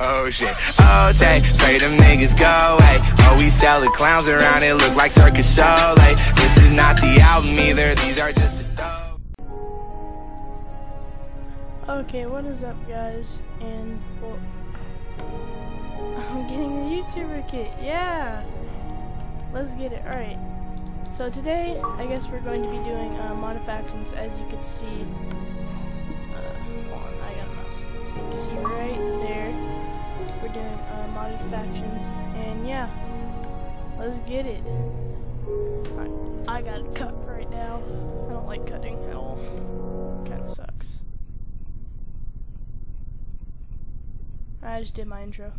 Oh shit, oh take, pray them niggas go away. Oh, we sell the clowns around it, look like circus show. This is not the album either, these are just. Okay, what is up, guys? And well, I'm getting a YouTuber kit. Yeah, let's get it. All right. So today, I guess we're going to be doing uh, modifications, as you can see. Uh, on, I got a mouse. So you can see right there. We're doing uh, modded factions, and yeah, let's get it. I got to cut right now. I don't like cutting at all. Kind of sucks. I just did my intro.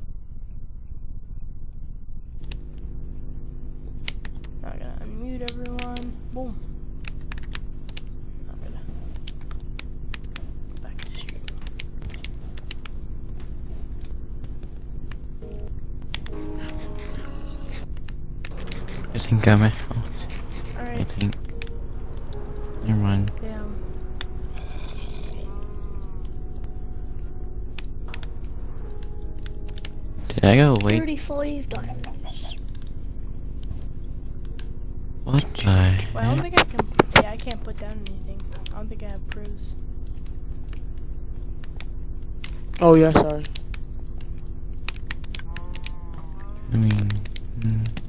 Now I gotta unmute everyone. Boom. Think I'm out. I Alright, think. Never mind. damn. Did I go wait? 35 diamonds. What the Well, I don't think I can. Yeah, I can't put down anything. I don't think I have proofs. Oh yeah, sorry. I mean, mm,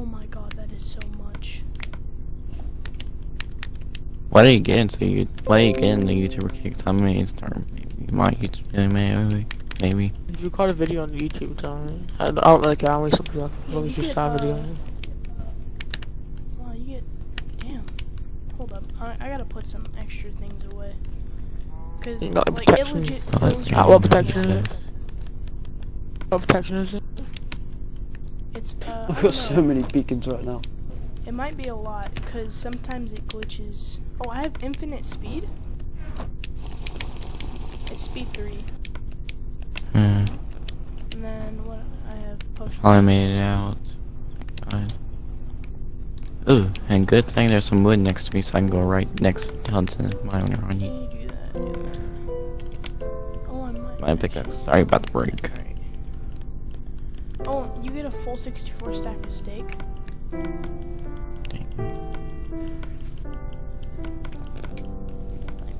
Oh my god, that is so much. why did you get into you? Why did you get into YouTuber kicks? I mean, start maybe my YouTube maybe maybe. If you record a video on YouTube, tell me. I don't, I don't really care how many subs you have. As Yeah, long you as you get, start a video. uh, Wow, you get. Damn. Hold up. I, I gotta put some extra things away. Cause, You got a like, it protection. legit Oh, fills that's your. what what protection it is. What protection is it? It's. I I've got so many beacons right now. It might be a lot, cause sometimes it glitches. Oh, I have infinite speed? It's speed 3. Hmm. And then what? I have potion. I made it out. Fine. Ooh, and good thing there's some wood next to me, so I can go right next to my owner on Can you. you do that? Do that. Oh, I might. My pickaxe. Sorry about the break. Alright. You get a full 64 stack of steak. I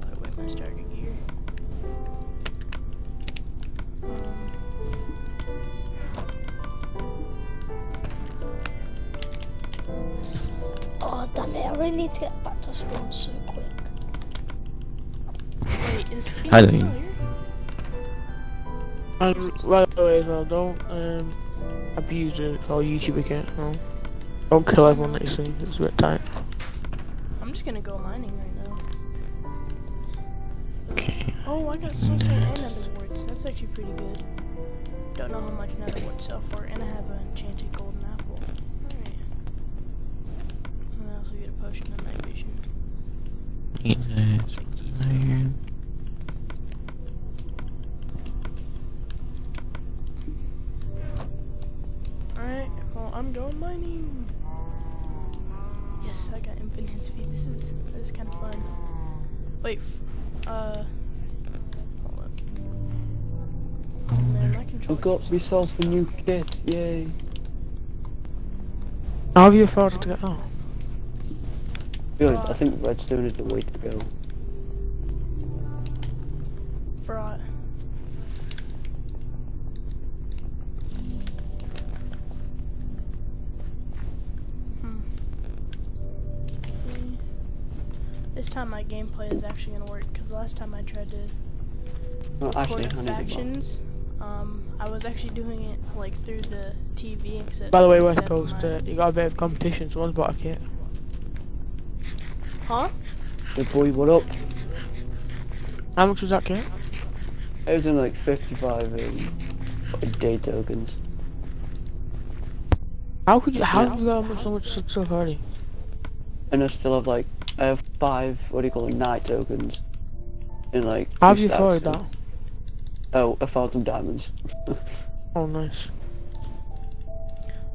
put away my starter gear. Oh damn it, I really need to get back to spawn so quick. wait, is King Hi, still Lane. here? And right away as well, don't um, abuse it or YouTube account. No. Don't kill everyone that you see. It's a bit tight. I'm just gonna go mining right now. Okay. Oh, I got sand and nether warts. That's actually pretty good. Don't know how much nether warts sell for, and I have an enchanted golden apple. Alright. And I also get a potion of night vision. Need this. Take these. Iron. Alright, well, I'm going mining. Yes, I got infinite speed. This is this is kind of fun. Wait, f- uh, hold up. Oh man, my controller. I've got myself a new kit, yay. How have you afforded to get out? Good, I think redstone is the way to go. Fraud. This time my gameplay is actually gonna work because last time I tried to record actually, I the need a factions, um, I was actually doing it like through the TV instead. By the way, West Coast, my- uh, you got a bit of competition. Someone's bought a kit. Huh? Hey boy, what up? How much was that kit? It was in like 55 um, day tokens. How could you? How Yeah. have you got so much stuff already? And I still have like, I have five, what do you call them, night tokens. In like. How have you stacks, afforded that? Oh, I found some diamonds. Oh, nice.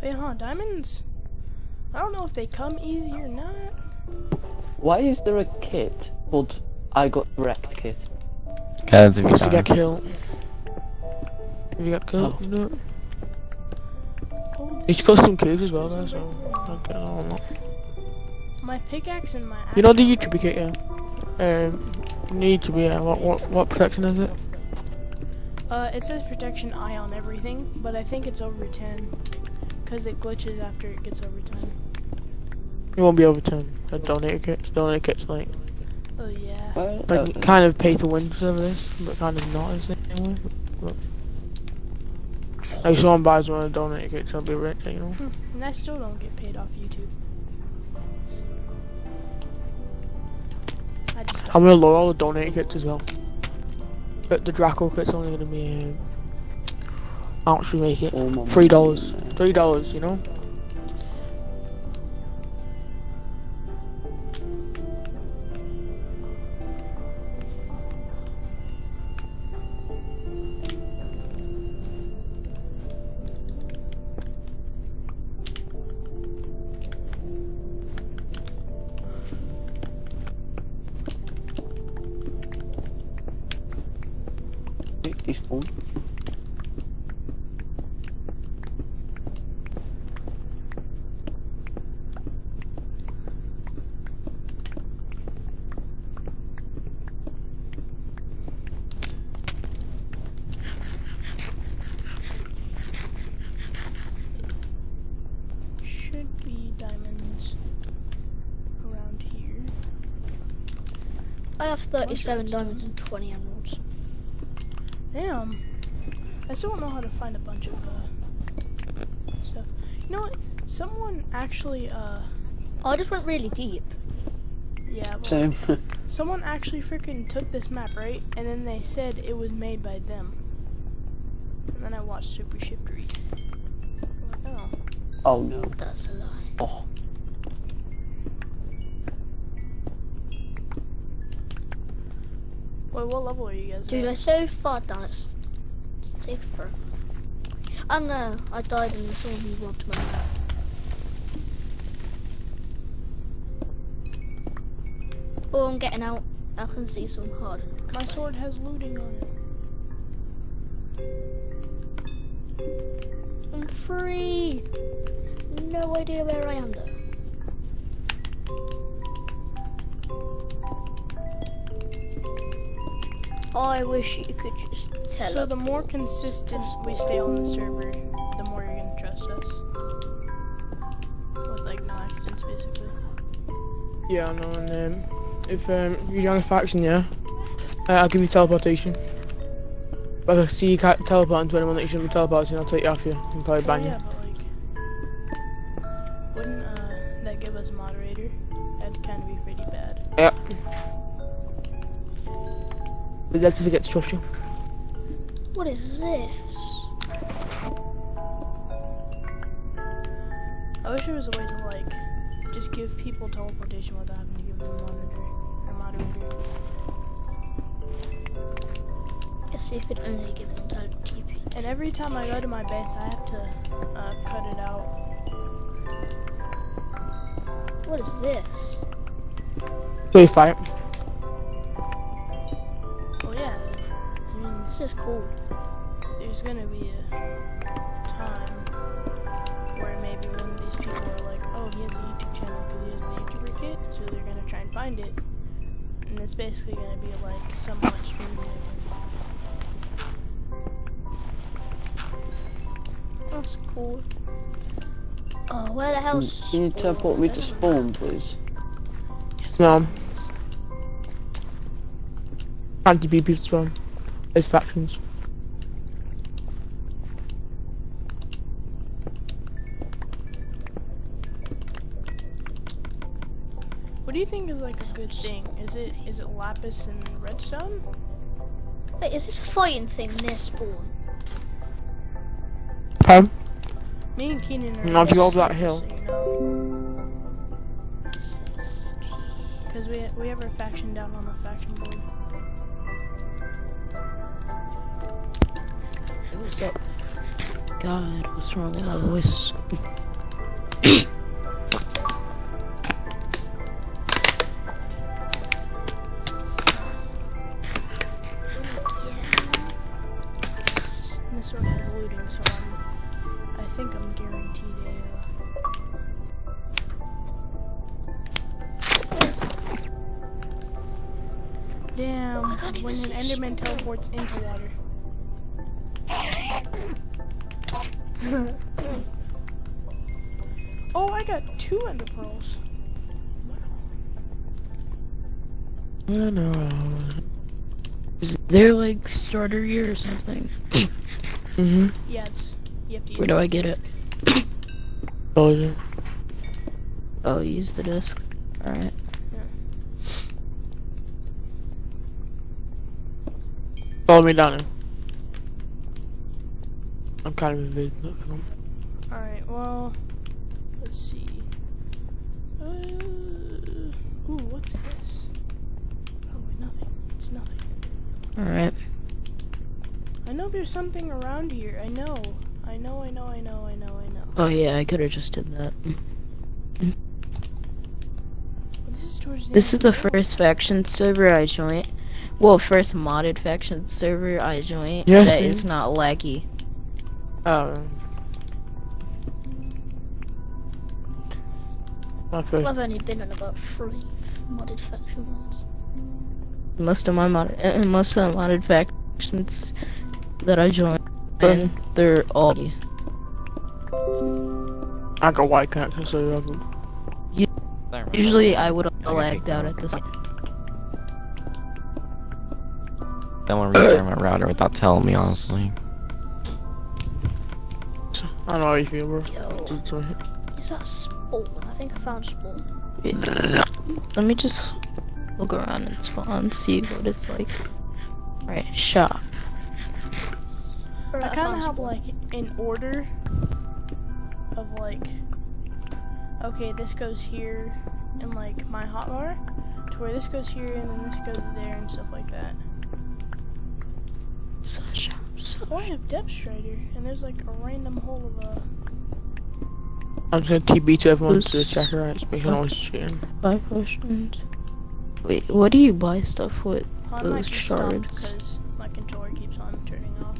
Wait, huh? Diamonds? I don't know if they come easy or not. Why is there a kit called I got wrecked, Kit? Guys, if you you get die. killed. If you get killed, Oh. you know. Holy You should custom cubes as well, guys. So don't get on that. My pickaxe and my You know the axe- YouTube kit, yeah. Um, need to be. Yeah. What what what protection is it? Uh, it says protection eye on everything, but I think it's over 10. Because it glitches after it gets over 10. It won't be over ten. A donate kit. Donate kit's like Oh, yeah. Well, like uh, kind of pay to win for this, but kind of not is it anyway. But, like someone buys one of the donate kits, I'll be rich, you know. Hmm, And I still don't get paid off YouTube. I'm gonna lower all the donate kits as well. But the Draco kit's only gonna be. Um, how much we make it? three dollars. Three dollars, you know. Despawn. Should be diamonds around here. I have 37 diamonds and 20 emeralds. Damn. I still don't know how to find a bunch of uh, stuff. You know what? Someone actually, uh, I just went really deep. yeah, but Same. someone actually freaking took this map, right? And then they said it was made by them. And then I watched Super Shift Read. Like, oh. oh no. That's a lie. Oh. Wait, what level are you guys Dude, at? I'm so far down, it's, it's taking forever. I don't know, oh, I died and someone wanted my map. Oh, I'm getting out. I can see some hard. My sword has looting on it. I'm free. No idea where I am though. I wish you could just tell. So the more consistent we stay on the server, the more you're gonna trust us. With like no accidents, basically. Yeah, I know. And um, if um, you join a faction, yeah, uh, I'll give you teleportation. But if I see you can't teleport into anyone that you shouldn't be teleporting, I'll take you off you and probably Oh, ban yeah, you. But that's forget to trust you. What is this? I wish there was a way to like just give people teleportation without having to give them a monitor or moderator. Guess you could only give them time to. And every time I go to my base, I have to uh, cut it out. What is this? Play fight. This is cool. there's gonna be a time where maybe one of these people are like, oh, he has a YouTube channel because he has the YouTuber kit, so they're gonna try and find it. And it's basically gonna be like somewhat streaming. That's cool. Oh, where the Can, hell's... can you teleport me to spawn, please? Yes, No. please. Anti-BP spawn. There's factions. What do you think is like a good thing? Is it is it lapis and redstone? Wait, is this fighting thing near spawn? Pam? Me and Keenan are. No, if you go over that just hill. so you know. Because we, we have our faction down on the faction board. What's up? God, what's wrong with my voice? Uh, Damn, when an Enderman teleports into water. Oh, I got two Ender pearls. No, no. Is there like starter gear or something? Mm-hmm. Yeah, it's you have to. Use Where do the I get it? disc. Told you. Oh, use the disc. Alright. Follow me down here. I'm kind of invading. Look, come on. All right. Well, let's see. Uh, ooh, what's this? Oh, nothing. It's nothing. Alright. I know there's something around here. I know. I know. I know. I know. I know. I know. Oh yeah, I could have just did that. This is the This is the first faction server I joined. Well, first modded faction server I joined Yes, that it- is not laggy. Oh. My first. I've only been on about three modded faction ones. Most of my modded, uh, most of the modded factions that I joined, and they're all. I got white cactus, so I can. Usually I would have Yeah, I lagged out at this. Don't want to restart my router without telling me, honestly. I don't know how you feel, bro. Yo, It's all right. is that a spawn? I think I found spawn. Let me just look around and spawn, see what it's like. Right, shop. Right, I kind of have spawn. like an order of like, okay, this goes here in like my hotbar, to where this goes here and then this goes there and stuff like that. So shop, so Oh, I have Depth Strider, and there's like a random hole of a. I'm just gonna TP to everyone to Who's- check her out. Make sure no one's cheating. buy potions. Wait, what do you buy stuff with? Oh, I might Those be stopped shards. because my controller keeps on turning off.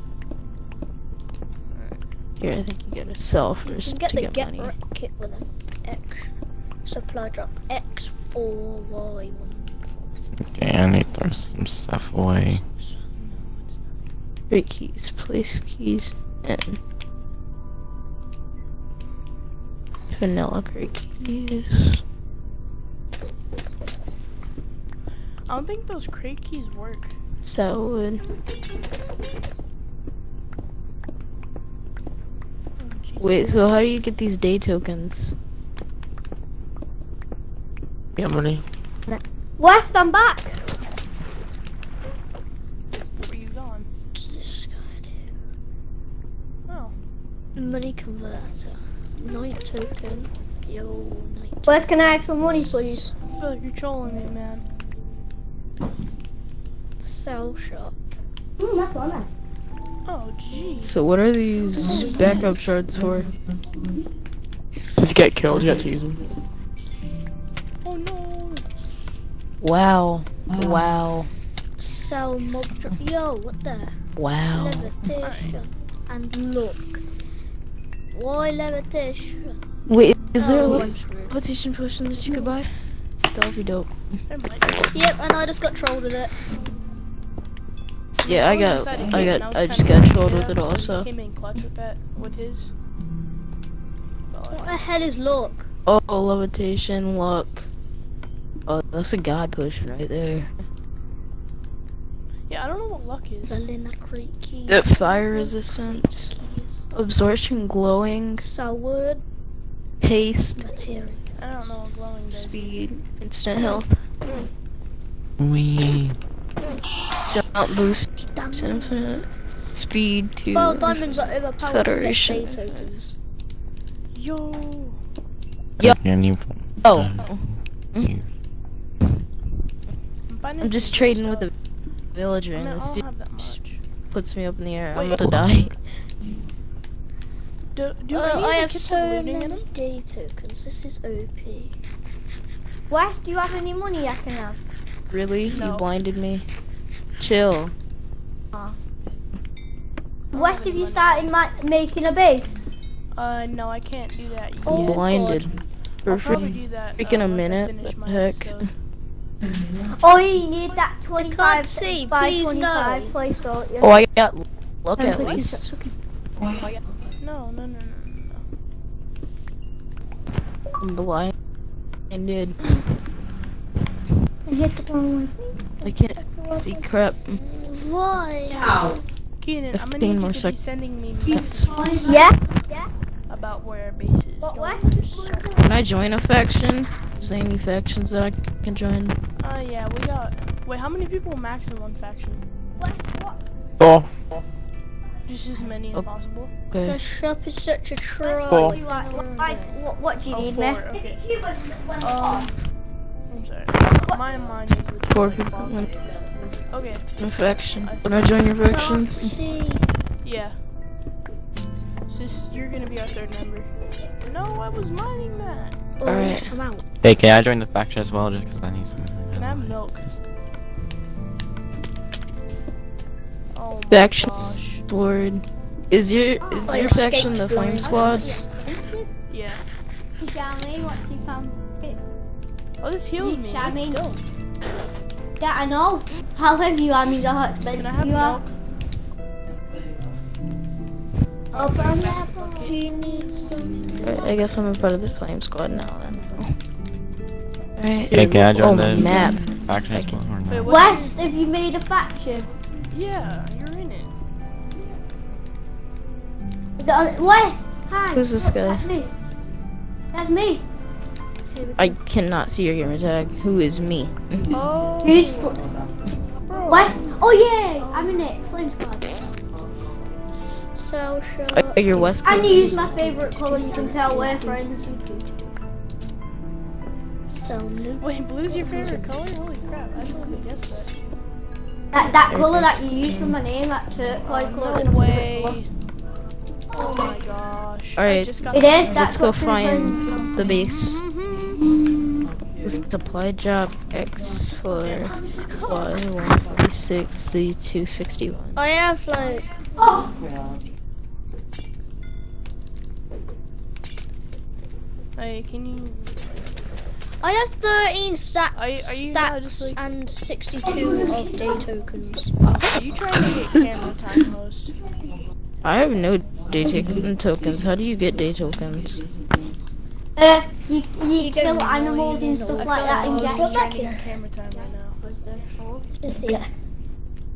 Here, I think you gotta sell You first can get to the get get money. wreck kit with an X supply drop X four Y one four six. Okay, I need to throw some stuff away. Crate keys, place keys, and vanilla crate keys. I don't think those crate keys work. Salad. Uh, oh. Wait, so how do you get these day tokens? Yeah, money. West, I'm back. Where you gone? What does this guy do? Oh, Money converter. Night token. Yo, night. West, can I have some money, please? I feel like you're trolling me, man. Cell shock. Mm, that's all right. Oh, jeez. So what are these backup shards for? If you get killed, you have to use them. Oh no. Wow. Wow. Sell mob drop. Yo, what the? Wow. Levitation. And look. Why levitation? Wait, is there Oh, a levitation potion that you could buy? That would be dope. There might be. Yep, and I just got trolled with it. Yeah, I got, inside a I cave and got, was I just got trolled with it up, so he also. Came in clutch with that, with his. What the hell is luck? Oh, levitation, luck. Oh, that's a god potion right there. yeah, I don't know what luck is. Vanilla crate keys. The fire resistance, Keys. Absorption, glowing, Cell word. haste, Materials. I don't know what glowing does. speed, instant health, We jump boost, Damn. infinite, speed to. Well, diamonds are overpowered Federation. to get tokens. Yo. Oh. Yeah. Yeah, new. Oh, new- I'm, I'm just some good trading with a stuff. villager, and I this dude have that much. puts me up in the air. I'm Wait. about to die. Do, do Oh, any I have so have in many them? day tokens. This is OP. West, do you have any money I can have? Really? No. You blinded me. Chill. West, have you started ma- making a base? Uh, no, I can't do that yet. I'm blinded. For I'll probably do that. freaking uh, a minute, the my heck? episode. Oh, you need that 25 see, by please 25 no. place, don't you? Oh, I got. Look at please, least. that's okay. No, no, no, no, no. I'm blinded. Hit the wrong one. I can't see crap. Why? Keenan, I'm gonna 15 need more you to be sending me messages Yeah? about where our base is. What, what? Can I join a faction? Is there any factions that I can join? Uh, yeah, we got. Wait, how many people max in one faction? West, what? Four. Just as many as possible. Okay. The shop is such a troll. Four. What, you want? what, I- what, what do you Oh, need, four, man? okay. Um, I'm sorry. My mind is legit Four people. bogged. Okay, A faction. Can I join your faction? See, yeah. Sis, you're gonna be our third member. No, I was mining that. oh, Alright. yes, I'm out. Hey, can I join the faction as well? Just because I need some. Can I have milk? Oh my Faction. gosh. Lord. Is your is Oh, your escape faction the Flame squad. Squad? Yeah. Charmaine, what do you found? Oh, this heals me. Yeah, I mean- Let's go. Yeah, I know. How heavy you are, means how Can I have you are. milk? Open that. Do you need some? Alright, I guess I'm a part of the Flame Squad now then. Alright. Hey, can I join oh, the map? faction as well Wait, no? what's West, have you made a faction? your- Yeah, Is it on West? Hi. Who's this look, guy? That's me. That's me. I cannot see your gamer tag. Who is me? Oh, Who's fl- bro. West? Oh yeah, I'm in it. Flame Squad. Sell shop. Are your West And you use my favorite colour. You can tell we're friends. Cell new. Wait, blue's your favorite color? Holy crap, I didn't even guess that. That that colour that you use for my name, that turquoise oh, colour. No way. Oh my gosh. Alright. just got It the- is. That's Let's go what my friends do. find the base. Supply job X for Y146 C261. I have like. Oh, Hey, can you? I have 13 sat Are you- are you now stats just, like- and 62 of day tokens. Are you trying to get camera time host? I have no day token tokens. How do you get day tokens? uh, you you, You kill animals and stuff I like that and get host is trying to get camera time right now. Just see.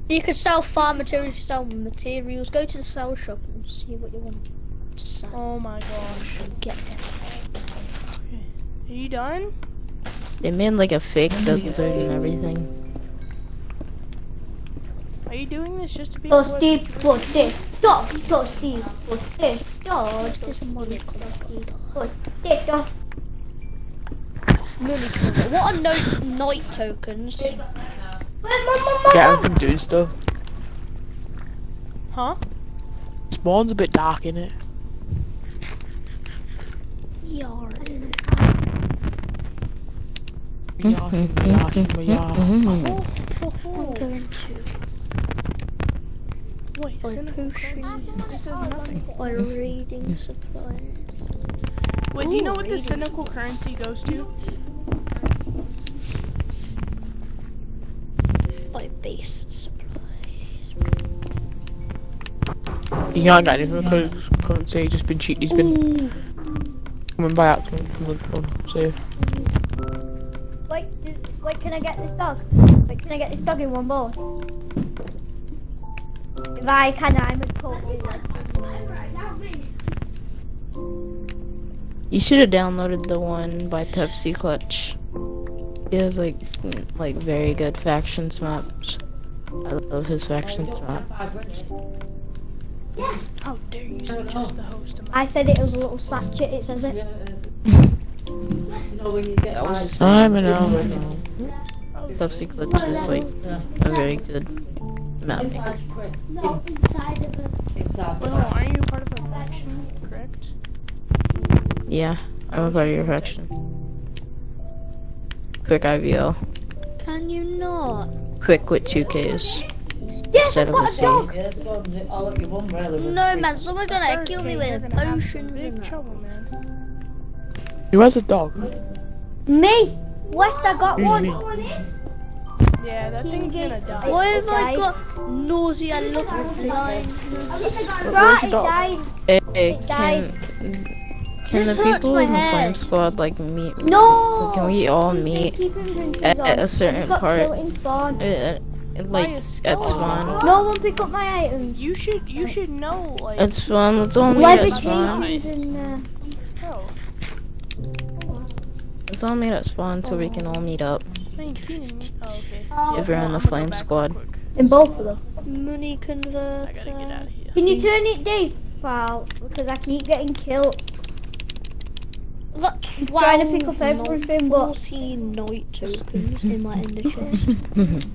You could sell farm materials, sell materials. Go to the sell shop and see what you want to sell. Oh my gosh. Get them. Are you done? They made like a fake desert and everything. Are you doing this just to be Toasty, toasty, top, toasty, toasty, top, This money called toasty, cover. What are no night tokens? Get them from doing stuff. Huh? Spawn's a bit dark in it. Yar. Yark, yark, yark. Oh, oh, I'm going to Wait, buy cynical potions. currency. This does nothing. Buy reading supplies. Wait, do you know what Ooh, this cynical supplies. currency goes to? Buy base supplies. You can't get anything because currency just been cheated. He's been coming by accident. Come on, come on, save. Wait, d- wait, can I get this dog? Wait, can I get this dog in one board? If I can, I'm a totally You should have downloaded the one by Pepsi Clutch. He has like like very good factions maps. I love his factions map. Yeah. How dare you suggest the host of my I said it was a little sachet, it says it. That was I'm an hour Pepsi Clutch is like a very good map. No, inside of it. Wait, hold on, oh, aren't you part of our faction, correct? Yeah, I'm a part of your faction. Quick IVL. Can you not? Quick with two Ks. Yes, instead I've of a got a C. dog. Yeah, let's go and zip all up your umbrella. with No, man, someone's trying to kill me with gonna have potions big trouble, man. Who has a dog? Me. West, I got Who's one. me? Yeah, that thing's gonna die. Why have I got nausea I look blind? Right, it dog? died. Hey, hey, It can died. can This the people my in the flame squad like meet? No. Can we all Please meet at, on. at I a just certain part? killed in spawn. Uh, uh, like at skeleton. spawn. No one pick up my items. You should you should know like At spawn. Let's all meet at spawn. Levitations in there. bro. Let's all meet at spawn so we can all meet up. Man, feeding. Oh, okay. Oh. If you're in the flame squad. In both of them. Money I gotta get out converter. of here. Can you turn it default? Because I keep getting killed. I've got trying to pick up everything, but- 14 night tokens in my ender chest.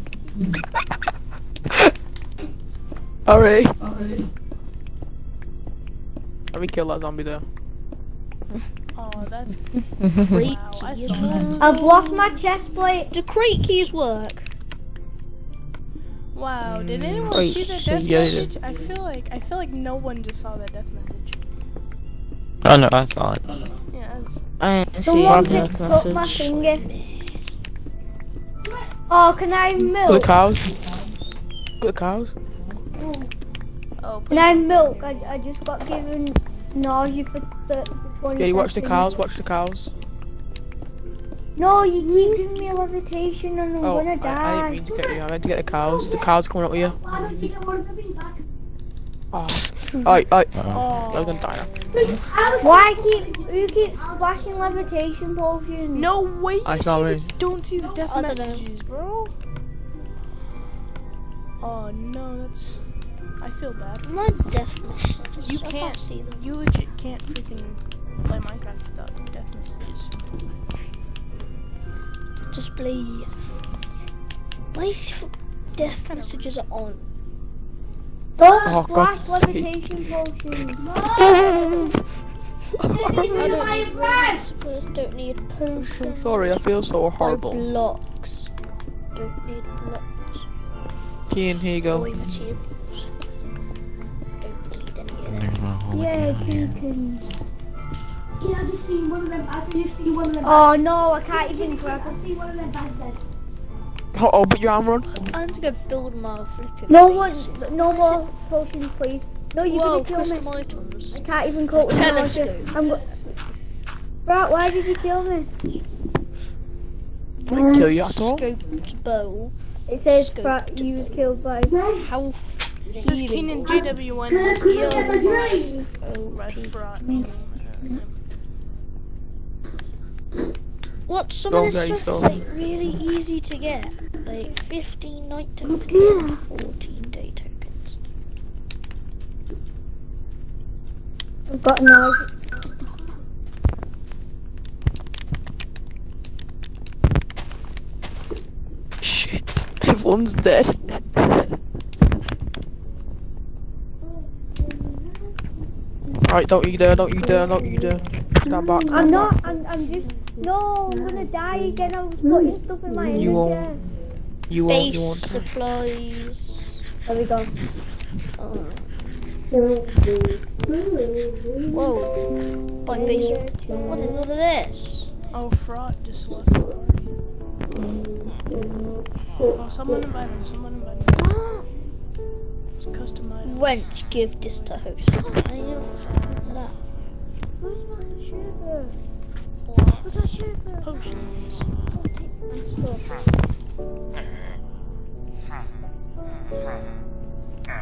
Alright. Let me kill that zombie there. Oh, that's Crate wow. I keys saw that. work. I've lost my chest plate. Do crate keys work? Wow, did mm, anyone Wait, see the so death yeah, message? I feel like I feel like no one just saw that death message. Oh no, I saw it. Yeah, that's, I didn't see Someone a death up my finger. Oh, can I have Got the cows. Got the cows. oh, put Can I have milk? I, I just got given nausea for, th- for 20 Yeah, you watch the cows. Watch the cows. No, you keep giving me a levitation and I'm Oh, gonna I, I didn't mean to get you. I meant to get the cows. The cows coming up with you. Oh, I, I, I Oh, was gonna die now. Why keep you keep splashing levitation potions? no way! You I see saw the, it. don't see the death I know. messages, bro. Oh no, that's. I feel bad. My death messages. You can't- can't see them. You legit can't freaking play Minecraft without death messages. Display. My s- death messages are on. Don't Oh, splash God's levitation potions. I don't need don't need potions. Sorry, I feel so or horrible. blocks. Don't need blocks. Keen, here you Or go. materials. Don't need any of them. There's my whole Yeah, account here. beacons. Oh no, I can't even grab it. Oh, oh, but your armor on. I'm to go build my flipping No one, base. no more potions, please. No, you're Whoa, gonna kill me. items. I can't even cope with the nausea. Telescope. I'm go- why did you kill me? I didn't kill you at all. Scoped bow. It says Scope. that you was killed by. Health. This is Keenan healing. JW1. This is Oh, Red Frog. What? Some Go, of this guys, stuff is like really easy to get. Like 15 night tokens, and 14 day tokens. I've got nausea. Shit, everyone's dead. Alright, don't you dare, don't you dare, don't you dare. Stand back. I'm stand not. back. I'm. I'm just. No, I'm gonna die again. I was putting stuff in my You won't. inventory. You won't, Base you won't. supplies. There we go. Oh. Whoa. Like base. What is all of this? Oh, Fraud just left the party. Oh, someone invite him. Someone invite him. It's custom item. Wrench, give this to host. I know something like that. Where's my sugar? Blocks. Potions.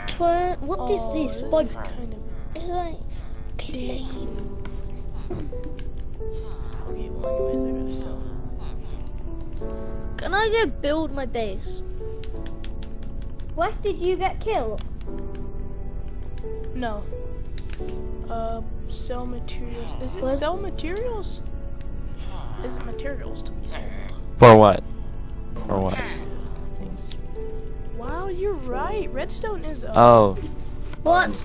Twer- what is Oh, this? is Bud kind of It's like. Okay, well, anyways, I gotta sell. Can I go build my base? Wes, did you get killed? No. Uh, sell materials. Is it What? sell materials? Is it materials to be sold? For what? For what? Things. Wow, you're right. Redstone is up. Oh, What?